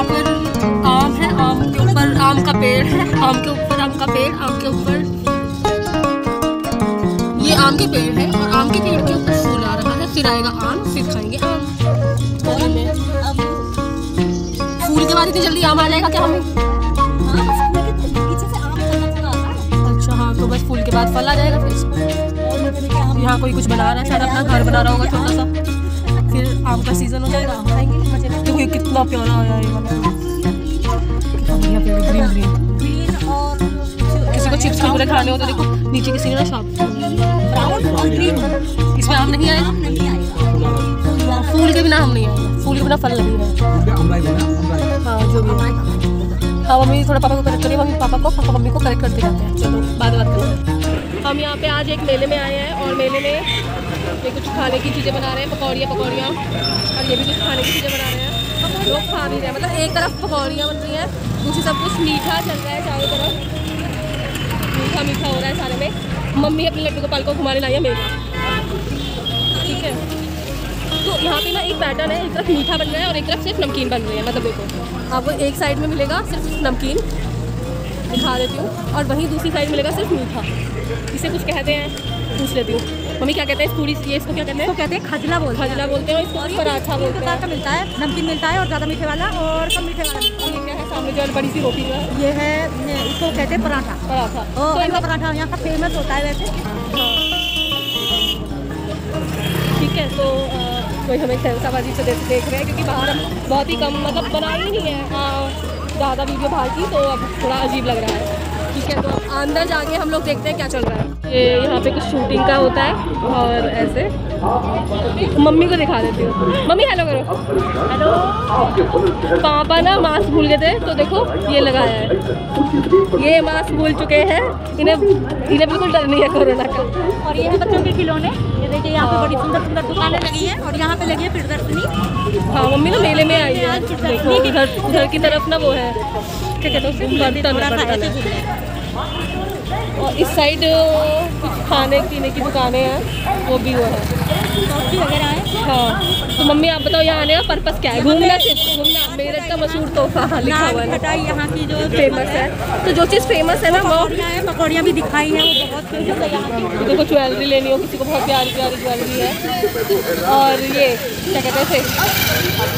यहाँ पर आम है, आम के ऊपर आम का पेड़ है, आम के ऊपर आम का पेड़, आम के ऊपर ये आम के पेड़ है और आम के पेड़ के ऊपर फूल आ रहा है, फिर आएगा आम, फिर खाएँगे आम। फूल के बाद इतनी जल्दी आम आ जाएगा क्या हमें? अच्छा हाँ तो बस फूल के बाद फल आ जाएगा फिर यहाँ कोई कुछ बना रहा है, शायद अपना घर बना रहा होगा छोटा सा। फिर आम का सीज़न हो जाएगा। आम खाएँगे ये कितना प्यारा आया है ये वाला। कितना बढ़िया पेड़ ग्रीन ग्रीन ग्रीन और किसी को चिप्स कुरकुरे खाने हो तो देखो नीचे किसी ने ना शॉप ब्राउन और ग्रीन इसमें आम नहीं आएगा आम नहीं आएगा फूल के बिना आम नहीं आएगा फूल के बिना फल नहीं है हाँ जो भी। हाँ मम्मी थोड़ा पापा को करेक्ट करिए। मम्मी पापा को पापा मम्मी को करेक्ट करते रहते हैं। चलो बाद बात करते हैं। हम यहाँ पे आज एक मेले में आए हैं और मेले में ये कुछ खाने की चीज़ें बना रहे हैं। पकौड़ियाँ पकौड़ियाँ। और ये भी कुछ खाने की चीज़ें बना रहे हैं। लोग खा भी रहे हैं। मतलब एक तरफ़ पकौड़ियाँ बन रही हैं दूसरी सब कुछ मीठा चल रहा है चारों तरफ़। मीठा मीठा हो रहा है सारे में। मम्मी अपने लड्डू गोपाल को घुमाने लाई है मेला ठीक है। तो यहाँ पे ना एक पैटर्न है, एक तरफ़ मीठा बन रहा है और एक तरफ़ सिर्फ़ नमकीन बन रही है मतलब देखो। आपको एक साइड में मिलेगा सिर्फ़ नमकीन, दिखा देती हूँ, और वहीं दूसरी साइड मिलेगा सिर्फ़ मीठा। इसे कुछ कहते हैं, पूछ लेती हूँ। मम्मी क्या कहते हैं? पूरी ये इसको क्या कहते इसको हैं कहते हैं खजला बोलते हैं। खजला बोलते हैं और इसको पराठा बोलते हैं। का मिलता है। नमकीन मिलता है और ज़्यादा मीठे वाला और कम मीठे वाला। क्या है? सामने जो बड़ी सी रोटी है। ये है इसको कहते हैं पराठा। पराठा। और तो पराठा यहाँ का फ़ेमस होता है वैसे। ठीक है तो कोई हमें सहसाबाजी से देख रहे हैं क्योंकि बाहर हम बहुत ही कम मतलब बनाई ही नहीं है। हाँ, ज़्यादा वीडियो बाहर की तो अब थोड़ा अजीब लग रहा है। ठीक है तो अंदर जाके हम लोग देखते हैं क्या चल रहा है। ये यहाँ पे कुछ शूटिंग का होता है और ऐसे। मम्मी को दिखा देती हूँ। मम्मी हेलो करो। हेलो पापा ना मास्क भूल गए थे तो देखो ये लगाया है। ये मास्क भूल चुके हैं। इन्हें इन्हें बिल्कुल डर नहीं है कोरोना का। और ये है बच्चों के खिलौने। ये देखिए यहाँ पे बड़ी सुंदर सुंदर दुकानें लगी हैं और यहाँ पे लगी है प्रदर्शनी हाँ मम्मी ना मेले में आई है। देखो इधर इधर की तरफ़ ना वो है। क्या कहते हैं बर्तन बर्तन। है। और इस साइड कुछ खाने पीने की दुकानें हैं। वो भी वो है। कॉफ़ी वगैरह है। हाँ तो मम्मी आप बताओ यहाँ आने का पर्पस क्या है? घूमना सिर्फ़ घूमना मेरठ का मशहूर तोहफा लिखा हुआ है। यहाँ की जो फ़ेमस है। तो जो चीज़ फ़ेमस है ना वो पकौड़ियाँ भी दिखाई हैं वो बहुत फ़ेमस है यहाँ की। ज्वेलरी लेनी हो किसी को बहुत प्यारी प्यारी ज्वेलरी है। और ये क्या कहते हैं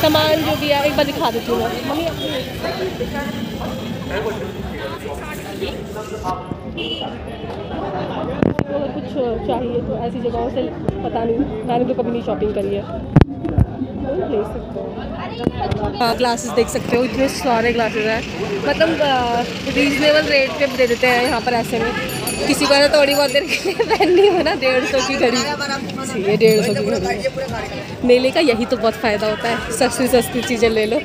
सामान जो भी है एक बार दिखा देती हूँ मैं। मम्मी अगर कुछ चाहिए तो ऐसी जगहों से पता नहीं मैंने तो कभी नहीं शॉपिंग करी है। ले सकते हो हाँ ग्लासेस देख सकते हो इतने सारे ग्लासेस हैं। मतलब रीजनेबल रेट पे दे देते हैं यहाँ पर ऐसे में। किसी को ना थोड़ी बहुत देर के लिए पहननी हो ना डेढ़ सौ की घड़ी। ये डेढ़ सौ की घड़ी। मेले का यही तो बहुत फ़ायदा होता है सस्ती सस्ती चीज़ें ले लो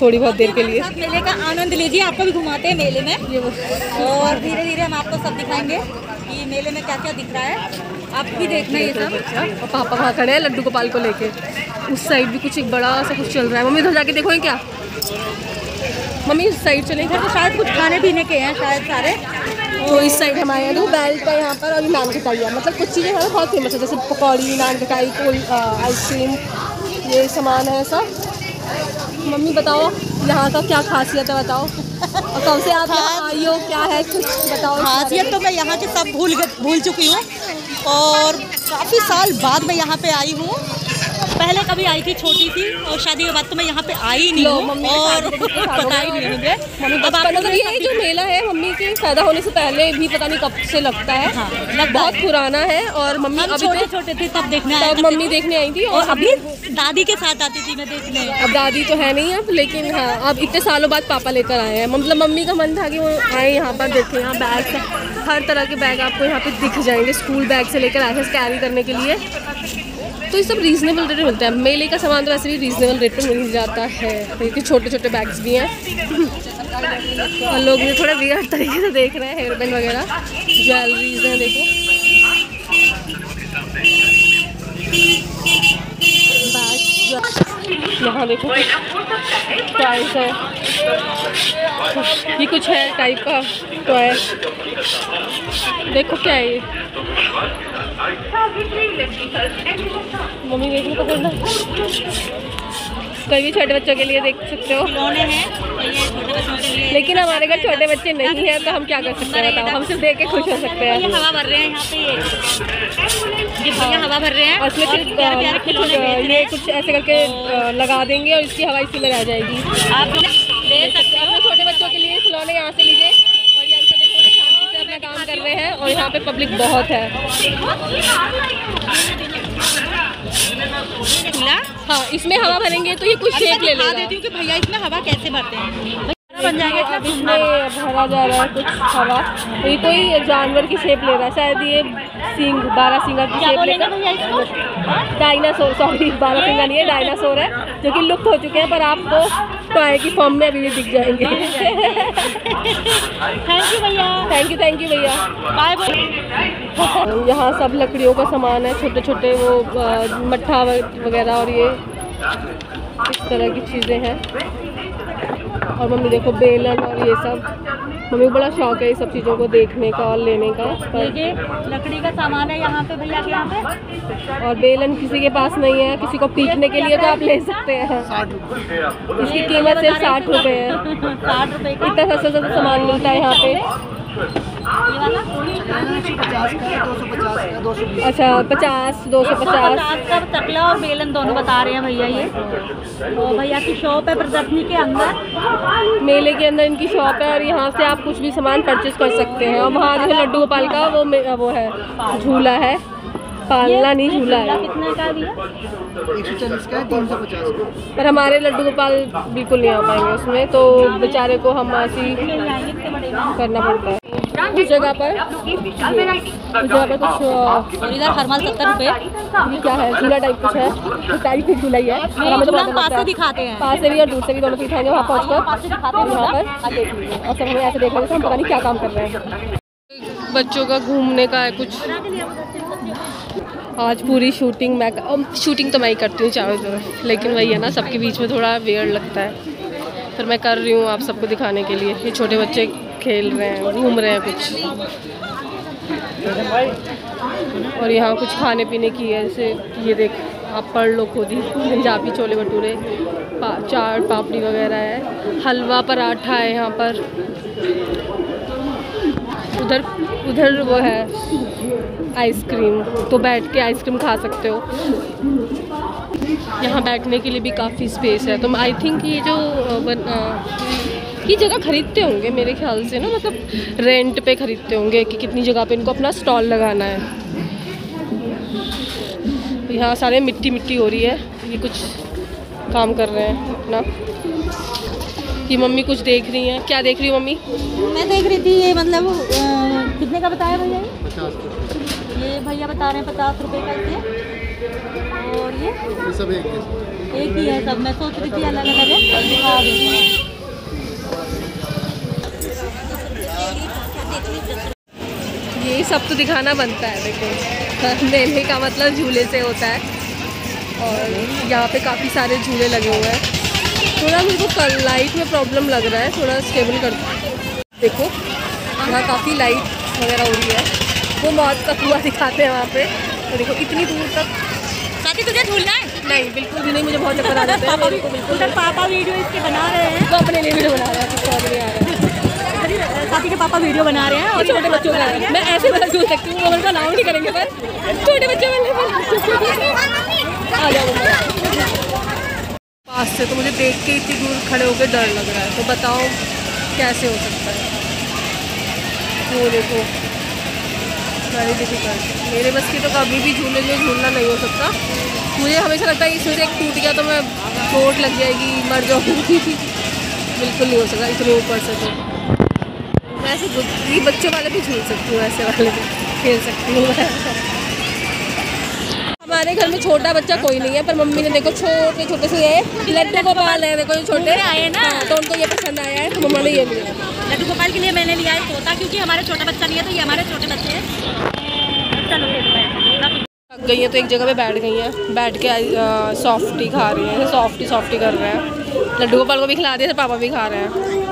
थोड़ी बहुत देर के लिए। मेले का आनंद लीजिए आपको भी घुमाते हैं मेले में? और धीरे धीरे हम आपको सब दिखाएँगे। कि मेले में क्या क्या दिख रहा है? आप भी देखना ये सब। और पापा वहाँ खड़े हैं लड्डू गोपाल को लेके। उस साइड भी कुछ एक बड़ा सा कुछ चल रहा है। मम्मी इधर जाके देखोगे क्या? मम्मी इस साइड चले। इधर तो शायद कुछ खाने पीने के हैं शायद सारे। तो इस साइड हमारे यहाँ देखो बेल्ट है यहाँ पर और नान खटाई है। मतलब कुछ चीज़ें हैं बहुत फ़ेमस है। जैसे पकौड़ी नान खटाई कोल्ड आइसक्रीम ये सामान है सब। मम्मी बताओ यहाँ का क्या खासियत है बताओ। और कब से आप यहाँ आई हो? क्या है? कुछ बताओ खासियत तो मैं। यहाँ के सब भूल भूल चुकी हूँ। और काफ़ी साल बाद मैं यहाँ पे आई हूँ। पहले कभी आई थी छोटी थी और शादी के बाद तो मैं यहाँ पे आई नहीं हूँ और हो पता ही नहीं मुझे। अब मतलब ये जो मेला है मम्मी के पैदा होने से पहले भी पता नहीं कब से लगता है। हाँ, लगता बहुत है। पुराना है और मम्मी अभी छोटे तो छोटे थे तब देखने तब मम्मी देखने आई थी और अभी दादी के साथ आती थी मैं देखने। अब दादी तो है नहीं अब लेकिन हाँ अब इतने सालों बाद पापा लेकर आए हैं। मतलब मम्मी का मन था कि वो आए यहाँ पर देखें यहाँ बैग हर तरह के बैग आपको यहाँ पे दिख जाएँगे स्कूल बैग से लेकर ऐसे कैरी करने के लिए। तो ये सब रीजनेबल रेट में मिलता है। मेले का सामान तो वैसे भी रीजनेबल रेट पर मिल जाता है। क्योंकि छोटे छोटे बैग्स भी हैं। और लोग मुझे थोड़ा वियर्ड तरीके से देख रहे हैं हेयर बैंड वगैरह। ज्वेलरीज हैं, देखो। यहाँ देखो प्राइस है। ये कुछ है टाइप का टॉय देखो क्या है ये। मम्मी देख लो पकड़ना कोई भी छोटे बच्चों के लिए देख सकते हो। खिलौने हैं लेकिन हमारे घर छोटे बच्चे नहीं हैं तो हम क्या कर सकते हैं बताओ? हम सिर्फ़ देख के खुश हो सकते हैं। हवा भर रहे हैं यहाँ पे ये। भैया हवा भर रहे हैं। और कुछ, ये कुछ ऐसे करके लगा देंगे और इसकी हवा इसी में रह जाएगी। आप ले सकते हो। छोटे बच्चों के लिए खिलौने यहाँ से लीजिए और ये अंकल देखो बड़े शांति से अपना काम कर रहे हैं और यहाँ पे पब्लिक बहुत है। ना हाँ इसमें हवा भरेंगे तो ये कुछ शेप ले लेगा। देती हूँ कि भैया इसमें हवा कैसे भरते हैं? बन जाएगा अब इसमें भरा जा रहा है कुछ हवा। तो ये कोई जानवर की शेप ले रहा है। शायद ये सिंग बारह सिंगा की शेप लेकर। डायनासोर सॉरी बारह सिंगा नहीं है डायनासोर है जो कि लुप्त हो चुके हैं पर आपको टॉय की फॉर्म में अभी भी दिख जाएँगे। थैंक यू भैया। थैंक यू थैंक यू भैया। बाय यहाँ सब लकड़ियों का सामान है छोटे छोटे वो मट्ठा वगैरह और ये इस तरह की चीज़ें हैं। और मम्मी देखो बेलन और ये सब। मम्मी को बड़ा शौक है ये सब चीज़ों को देखने का और लेने का। पर देखिए लकड़ी का सामान है यहाँ पे भैया के यहाँ पे? और बेलन किसी के पास नहीं है किसी को पीटने के लिए तो आप ले सकते हैं। इसकी कीमत सिर्फ़ साठ रुपये है। साठ रुपए इतना सस्ता सस्ता सामान मिलता है यहाँ पे। ये अच्छा पचास दो सौ पचास। पचास का चकला और बेलन दोनों बता रहे हैं भैया ये। और भैया की शॉप है प्रदर्शनी के अंदर। मेले के अंदर इनकी शॉप है और यहाँ से आप कुछ भी सामान परचेज कर सकते हैं। और वहाँ जो लड्डू गोपाल का वो वो है झूला है। पालना नहीं झूला है। कितने का का है पर हमारे लड्डू गोपाल बिल्कुल नहीं आ पाएँगे उसमें तो बेचारे को हम ऐसे। करना पड़ता है। उस जगह पर उस जगह पर कुछ और इधर हरमल सत्तर रुपये क्या है? झूला टाइप कुछ है? टाइप की झूला ही। है और हमें तो पास से दिखाते हैं। पास से भी और दूर से भी दोनों से दिखाएँगे वहाँ पहुँच पास से दिखाते हैं। कर यहाँ पर और सब हमें ऐसे देख रहे हैं हम पता नहीं क्या काम कर रहे हैं। बच्चों का घूमने का है कुछ। आज पूरी शूटिंग मैं शूटिंग तो मैं ही करती हूँ चारों तरफ़ लेकिन वही है ना सबके बीच में थोड़ा वेयर लगता है। पर मैं कर रही हूँ आप सबको दिखाने के लिए। ये छोटे बच्चे खेल रहे हैं घूम रहे हैं कुछ। और यहाँ कुछ खाने पीने की है जैसे ये देख आप पढ़ लो खुद ही पंजाबी छोले भटूरे पा, चाट पापड़ी वगैरह है। हलवा पराठा है यहाँ पर। उधर उधर वो है आइसक्रीम तो बैठ के आइसक्रीम खा सकते हो। यहाँ बैठने के लिए भी काफ़ी स्पेस है तो आई थिंक ये जो बन, अ, ये जगह खरीदते होंगे मेरे ख्याल से ना मतलब रेंट पे खरीदते होंगे कि कितनी जगह पे इनको अपना स्टॉल लगाना है। यहाँ सारे मिट्टी मिट्टी हो रही है ये कुछ काम कर रहे हैं अपना। ये मम्मी कुछ देख रही हैं। क्या देख रही हो मम्मी? मैं देख रही थी ये मतलब कितने का बताया भैया ये? ये भैया बता रहे हैं पचास रुपये का इसे और ये? ये सब एक ही है। सब मैं सोच रही थी अलग अलग है। दिखा दूँगी ये सब तो दिखाना बनता है देखो। मेले का मतलब झूले से होता है। और यहाँ पे काफ़ी सारे झूले लगे हुए हैं। थोड़ा मेरे को कल लाइट में प्रॉब्लम लग रहा है थोड़ा स्टेबल कर देखो यहाँ काफ़ी लाइट वगैरह हो रही है। वो मौत का कुआ दिखाते हैं वहाँ पे। तो देखो इतनी दूर तक साथी तुझे झूलना है? नहीं बिल्कुल भी नहीं मुझे बहुत चक्कर आ जाते हैं। पापा बिल्कुल पापा वीडियो इसके बना रहे हैं। वो अपने लिए वीडियो बना रहा है रहा साथी के पापा वीडियो बना रहे हैं और छोटे बच्चों का है। मैं ऐसे बता झूल सकती हूँ वो का नाम नहीं करेंगे पर छोटे बच्चों वाले आ जाओ पास से तो मुझे देख के इतनी दूर खड़े होकर डर लग रहा है तो बताओ कैसे हो सकता है? वो देखो वेरी डिफ़िकल्ट मेरे बस की तो कभी भी झूले में झूलना नहीं हो सकता। मुझे हमेशा लगता है इसमें से एक टूट गया तो मैं चोट लग जाएगी, मर जाऊँगी। बिल्कुल नहीं हो सकता, इतने ऊपर से तो। मैं ऐसे ये बच्चों वाले भी झूल सकती हूँ ऐसे वाले भी खेल सकती हूँ मैं। हमारे घर में छोटा बच्चा कोई नहीं है पर मम्मी ने देखो छोटे छोटे से ये लड्डू गोपाल है देखो ये छोटे। आए ना। हाँ, तो उनको ये पसंद आया है तो मम्मा ने ये लिया। लड्डू गोपाल के लिए मैंने लिया है तोता क्योंकि हमारे छोटा बच्चा नहीं है तो ये हमारे छोटे बच्चे हैं। हैं थक गई हैं तो एक जगह पे बैठ गई हैं बैठ के सॉफ्टी खा रही हैं सॉफ्टी सॉफ्टी कर रहे हैं। लड्डू गोपाल को भी खिला दिया तो पापा भी खा रहे हैं।